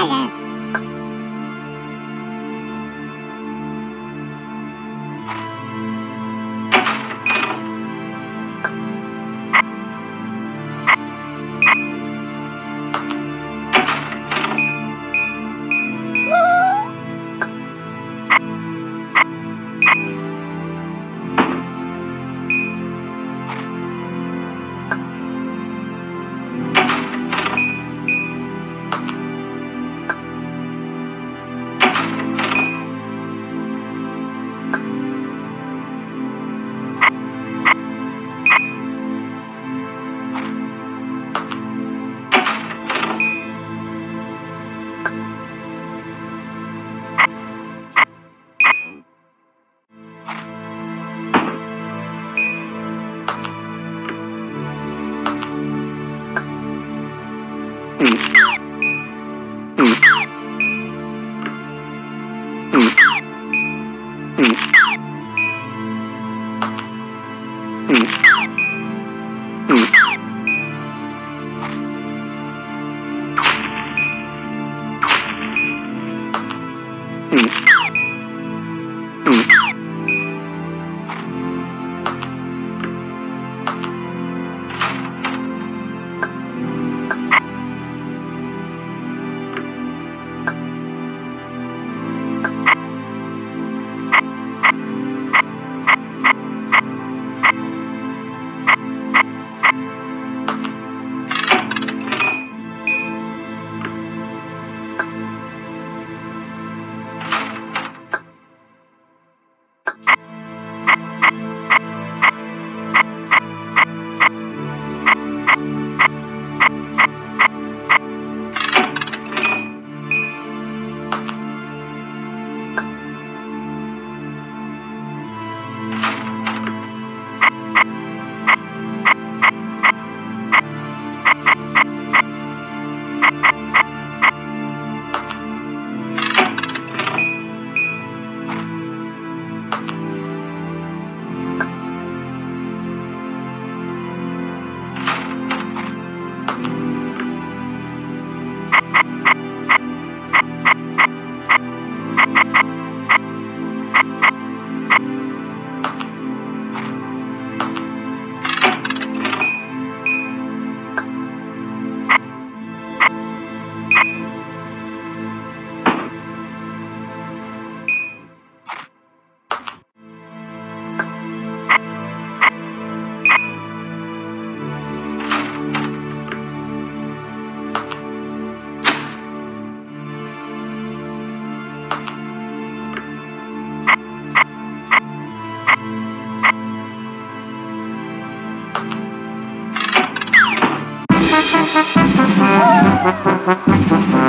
Thank you. Ha ha ha ha ha ha!